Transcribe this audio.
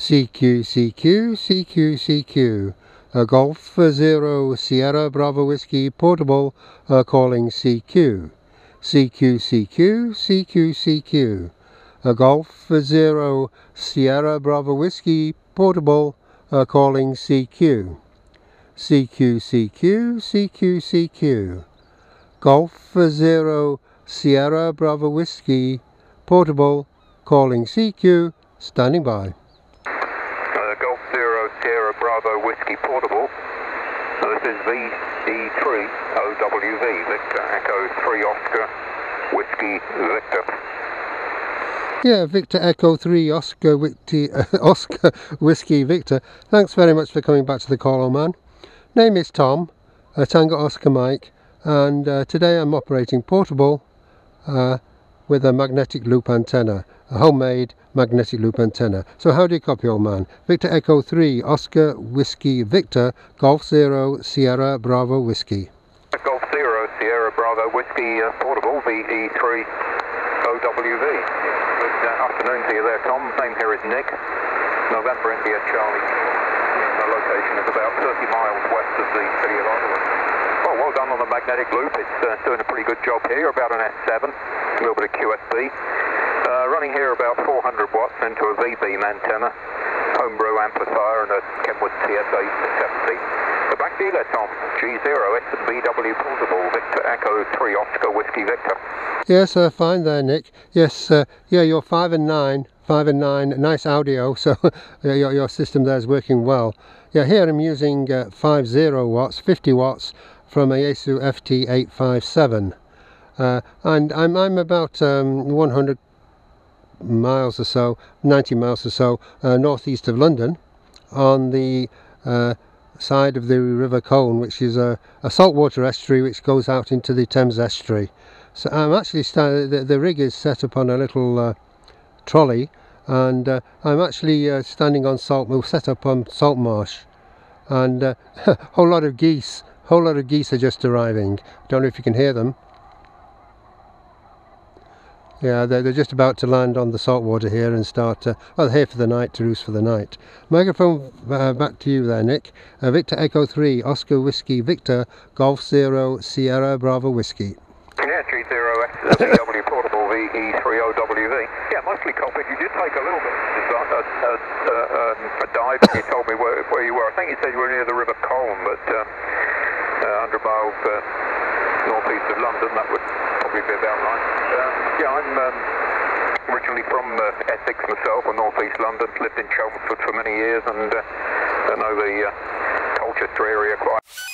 CQ, CQ, CQ, CQ. Uh, Golf Zero Sierra Bravo Whiskey Portable uh, calling CQ. CQ, CQ, CQ, CQ. Uh, Golf Zero Sierra Bravo Whiskey Portable uh, calling CQ. CQ, CQ, CQ, CQ. Golf Zero Sierra Bravo Whiskey Portable calling CQ standing by. Sierra Bravo Whiskey Portable. This is VE3 OWV, Victor Echo 3 Oscar Whiskey Victor. Yeah, Victor Echo 3 Oscar, Whiskey, uh, Oscar Whiskey Victor. Thanks very much for coming back to the call, old man. Name is Tom, uh, Tango Oscar Mike, and uh, today I'm operating portable uh, with a magnetic loop antenna, a homemade magnetic loop antenna. So how do you copy, old man? Victor Echo 3, Oscar Whiskey Victor, Golf Zero, Sierra Bravo Whiskey. Golf Zero Sierra Bravo Whiskey uh, Portable VE3 OWV. Good uh, afternoon to you there, Tom. Name here is Nick. November India Charlie. The location is about 30 miles west of the city of Ottawa. Well, well done on the magnetic loop. It's uh, doing a pretty good job here, about an S7, a little bit of QSB. Running here about 400 watts into a V-beam antenna, homebrew amplifier and a Kenwood TS8 70. The back dealer, Tom, G0 S&BW Portable, Victor Echo 3 Oscar Whiskey Victor. Yes, uh, fine there, Nick. Yes, uh, yeah, you're 5 and 9 5 and 9 nice audio so your, your system there is working well yeah here I'm using uh, 50 watts 50 watts from a Yaesu FT857 uh, and I'm, I'm about um, 100 miles or so 90 miles or so uh, northeast of London on the uh, side of the River Colne which is a, a saltwater estuary which goes out into the Thames estuary. So I'm actually the, the rig is set up on a little uh, trolley and uh, I'm actually uh, standing on salt we'll set up on salt marsh. And a uh, whole lot of geese a whole lot of geese are just arriving. Don't know if you can hear them yeah they're, just about to land on the saltwater here and start uh, well here for the night to roost for the night microphone uh, back to you there Nick uh, Victor Echo 3 Oscar Whiskey Victor Golf Zero Sierra Bravo Whiskey yeah, G0SW portable VE3OWV. Yeah, mostly copied. You did take a little bit of a, a, a, a dive and you told me where, where, you were. I think you said you were near the River Colne, but uh, 100 miles uh, northeast of London. That would probably be about right. Um, yeah, I'm um, originally from uh, Essex myself, or northeast London. Lived in Chelmsford for many years and uh, I know the uh, Colchester area quite